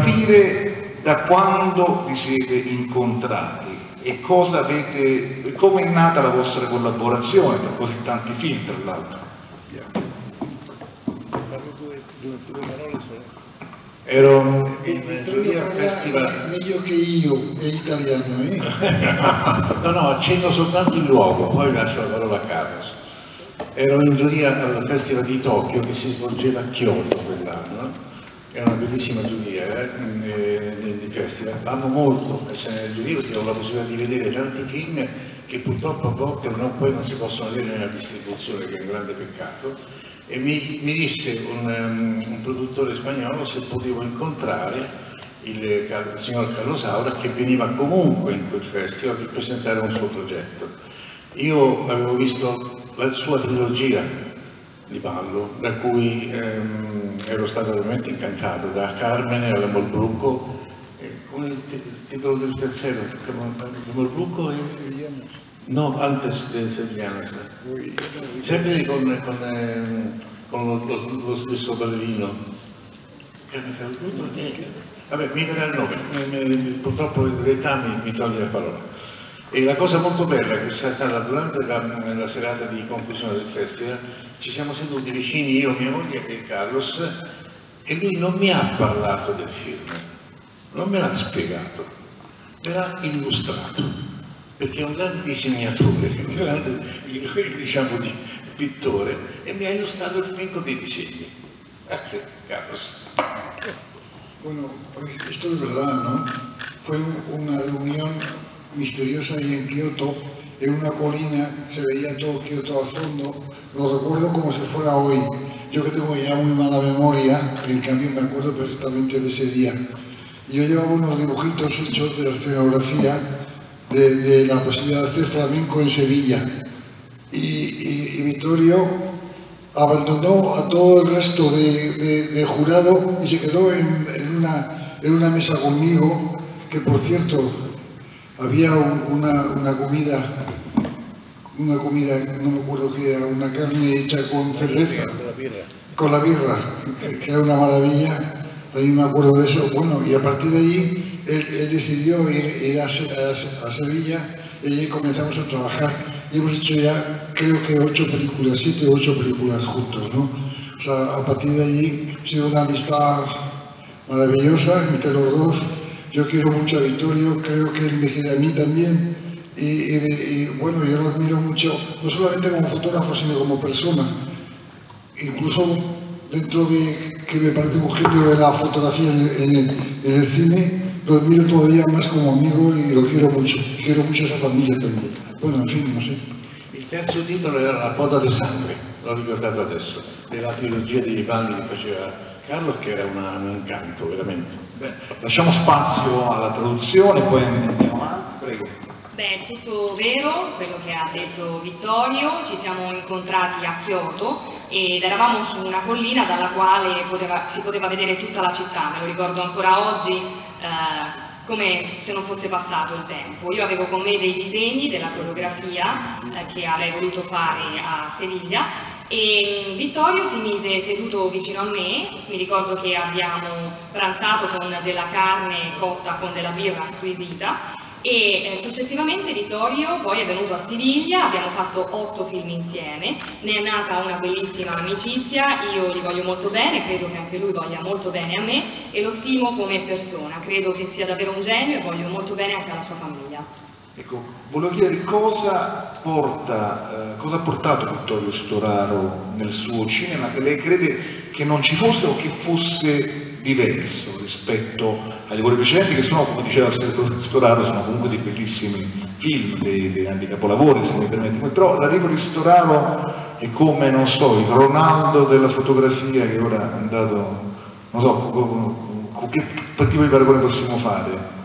partire da quando vi siete incontrati e cosa avete, come è nata la vostra collaborazione per così tanti film tra l'altro. Ero E in Vittorio giuria parla festival. meglio che io, è italiano, eh? No, no, accenno soltanto il luogo, poi lascio la parola a Carlos. Ero in giuria al Festival di Tokyo che si svolgeva a Kyoto quell'anno, è una bellissima giuria eh, eh, di festival. Amo molto essere nel giuria perché ho la possibilità di vedere tanti film che purtroppo a volte non, poi non si possono vedere nella distribuzione, che è un grande peccato. E mi, mi disse un, um, un produttore spagnolo se potevo incontrare il, il signor Carlo Saura che veniva comunque in quel festival per presentare un suo progetto. Io avevo visto la sua trilogia di ballo, da cui ehm, ero stato veramente incantato, da Carmine all'Amor Brucco, eh, come il, ti- il titolo del terzo? L'Amor Brucco e... No, antes de Sevillanas. Poi, Sempre con, con, con lo, lo- lo stesso ballerino. Vabbè, mi verrà il nome, purtroppo l'età mi, mi toglie la parola. E la cosa molto bella che è stata durante la, la serata di conclusione del festival, ci siamo seduti vicini io, mia moglie e Carlos, e lui non mi ha parlato del film, non me l'ha spiegato, me l'ha illustrato, perché è un grande disegnatore, un grande diciamo, di pittore, e mi ha illustrato il con dei disegni. Grazie, Carlos. Bueno, pues esto es verdad, ¿no? Fue un- una reunión misteriosa ahí en Kioto, en una colina, se veía todo Kioto al fondo, lo recuerdo como si fuera hoy. Yo que tengo ya muy mala memoria, en cambio me acuerdo perfectamente de ese día. Yo llevaba unos dibujitos hechos de la escenografía de, la posibilidad de hacer flamenco en Sevilla. Y, y- Vittorio abandonó a todo el resto de, jurado y se quedó en una, en una mesa conmigo, que por cierto había un- una, una comida, una comida, no me acuerdo qué era, una carne hecha con cerveza, con la birra, que, era una maravilla, también me acuerdo de eso. Bueno, y a partir de ahí él, él decidió ir, ir a, Se- a Se- a Sevilla y allí comenzamos a trabajar. Y hemos hecho ya, creo que ocho películas, siete o ocho películas juntos, ¿no? O sea, a partir de allí ha sido una amistad maravillosa entre los dos. Yo quiero mucho a Vittorio, creo que él me quiere a mí también. Y, y- y, bueno, yo lo admiro mucho, no solamente como fotógrafo, sino como persona incluso dentro de que me parece un genio de la fotografía en en el- en el cine, lo admiro todavía más como amigo y lo quiero mucho. Quiero mucho a esa familia también. Bueno, en fin, no sé. Il terzo titolo era La Poda di Sangue, l'ho ricordato adesso, della trilogia dei panni che faceva Carlo, che era una- un incanto, veramente. Beh, lasciamo spazio alla traduzione, poi andiamo avanti, prego. Beh, è tutto vero quello che ha detto Vittorio, ci siamo incontrati a Kyoto ed eravamo su una collina dalla quale poteva- si poteva vedere tutta la città, me lo ricordo ancora oggi eh, come se non fosse passato il tempo. Io avevo con me dei disegni della coreografia eh, che avrei voluto fare a Seviglia e mm, Vittorio si mise seduto vicino a me, mi ricordo che abbiamo pranzato con della carne cotta con della birra squisita. E eh, successivamente Vittorio poi è venuto a Siviglia, abbiamo fatto otto film insieme, ne è nata una bellissima amicizia, io gli voglio molto bene, credo che anche lui voglia molto bene a me. E lo stimo come persona, credo che sia davvero un genio e voglio molto bene anche alla sua famiglia. Ecco, volevo chiedere cosa porta, eh, cosa ha portato Vittorio Storaro nel suo cinema, che lei crede che non ci fosse o che fosse diverso rispetto ai lavori precedenti, che sono, come diceva Sergio Storaro, sono comunque dei bellissimi film, dei, dei grandi capolavori, se mi permette, però l'arrivo di Storaro è come, non so, il Ronaldo della fotografia che ora è andato, non so, con, con che tipo di paragone possiamo fare?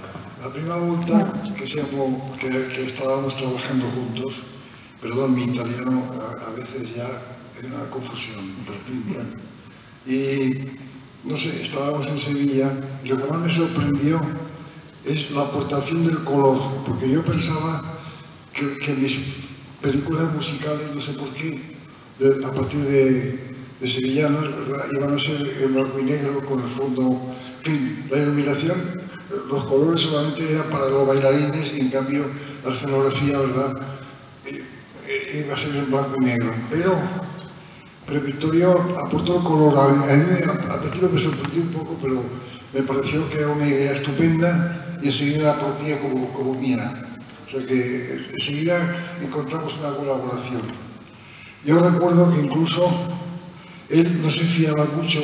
La prima volta que, que- que estábamos trabajando juntos, perdón, mi italiano a, a veces ya es una confusión. Y no sé, estábamos en Sevilla y lo que más me sorprendió es la aportación del color, porque yo pensaba que, que mis películas musicales, no sé por qué, de- a partir de, de sevillanos, ¿verdad? iban a ser en blanco y negro con el fondo fin, la iluminación, los colores solamente eran para los bailarines y en cambio la escenografía, ¿verdad? Eh, eh, iba a ser en blanco y negro. Pero, pero aportó el color. A mí, al principio me sorprendió un poco, pero me pareció que era una idea estupenda y enseguida la apropié como, como mía. O sea que enseguida encontramos una colaboración. Yo recuerdo que incluso él no se fiaba mucho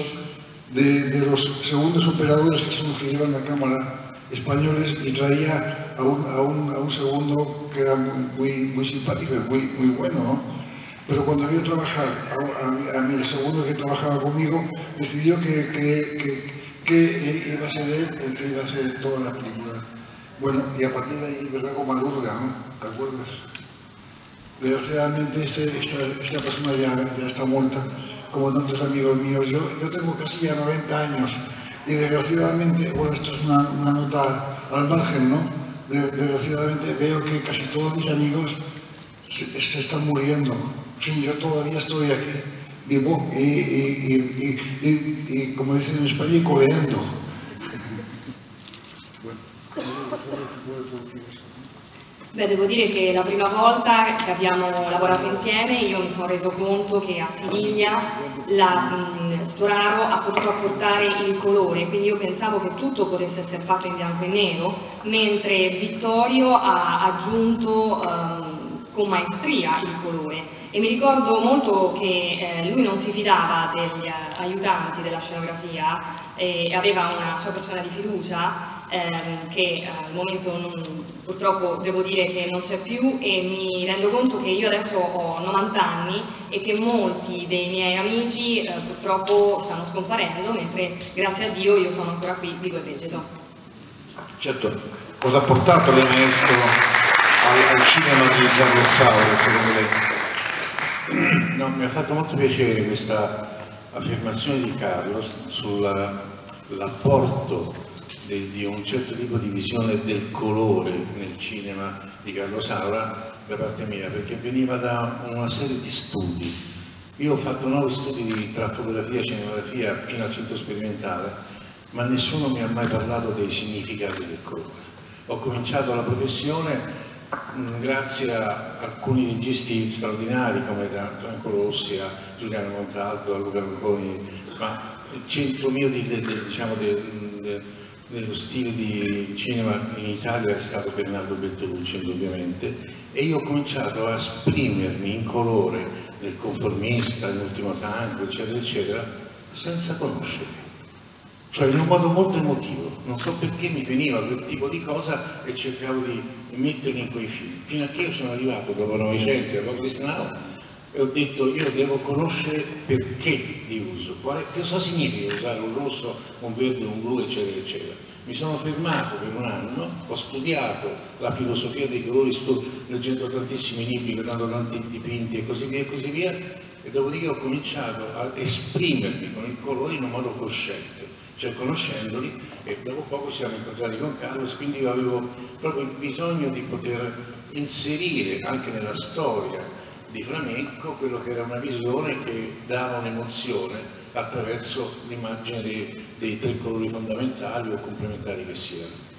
de, de los segundos operadores que son los que llevan la cámara españoles y traía a un, a un, a un segundo que era muy, muy, simpático y muy, muy bueno, ¿no? Pero cuando vio trabajar a, a, a mi- el segundo que trabajaba conmigo, decidió que, que, que, que iba a ser él el que iba a ser toda la película. Bueno, y a partir de ahí, ¿verdad? Como Madurga, ¿no? ¿Te acuerdas? Desgraciadamente este- esta, esta persona ya, ya está muerta, como tantos amigos míos. Yo, yo tengo casi ya 90 años y desgraciadamente, bueno, esto es una, una nota al margen, ¿no? De- Desgraciadamente veo que casi todos mis amigos se, se están muriendo. Sí, yo todavía estoy aquí, vivo y, y, y, y, como dicen en España, coleando. Bueno, ¿sabes ti può dire questo? Beh, devo dire che la prima volta che abbiamo lavorato insieme io mi sono reso conto che a Siviglia la Storaro ha potuto apportare il colore, quindi io pensavo che tutto potesse essere fatto in bianco e nero, mentre Vittorio ha aggiunto ehm, con maestria il colore. E mi ricordo molto che eh, lui non si fidava degli eh, aiutanti della scenografia e aveva una sua persona di fiducia ehm, che eh, al momento non- purtroppo devo dire che non c'è più e mi rendo conto che io adesso ho 90 anni e che molti dei miei amici eh, purtroppo stanno scomparendo, mentre grazie a Dio io sono ancora qui vivo e vegeto. Certo, cosa ha portato lei maestro al, al cinema di Gianni Sauro, secondo lei? No, mi ha fatto molto piacere questa affermazione di Carlos sull'apporto di un certo tipo di visione del colore nel cinema di Carlo Saura da parte mia, perché veniva da una serie di studi. Io ho fatto nove studi di, tra fotografia e cinematografia fino al centro sperimentale, ma nessuno mi ha mai parlato dei significati del colore. Ho cominciato la professione mh, grazie a alcuni registi straordinari come da Franco Rossi, a Giuliano Montaldo, a Luca Luconi, ma il centro mio di- de- diciamo, de- dello stile di cinema in Italia è stato Bernardo Bertolucci indubbiamente e io ho cominciato a esprimermi in colore nel conformista, nell'ultimo tango, eccetera, eccetera, senza conoscerli cioè in un modo molto emotivo, non so perché mi veniva quel tipo di cosa e cercavo di metterli in quei film, fino a che io sono arrivato dopo Novecento a Boris Now e ho detto io devo conoscere perché li uso, quale, cosa significa usare un rosso, un verde, un blu, eccetera, eccetera. Mi sono fermato per un anno, ho studiato la filosofia dei colori, sto leggendo tantissimi libri, vedendo tanti dipinti e così via e così via, e dopodiché ho cominciato a esprimermi con il colore in un modo cosciente, cioè conoscendoli e dopo poco ci siamo incontrati con Carlos, quindi io avevo proprio il bisogno di poter inserire anche nella storia di flamenco quello che era una visione che dava un'emozione attraverso l'immagine dei, dei tre colori fondamentali o complementari che siano.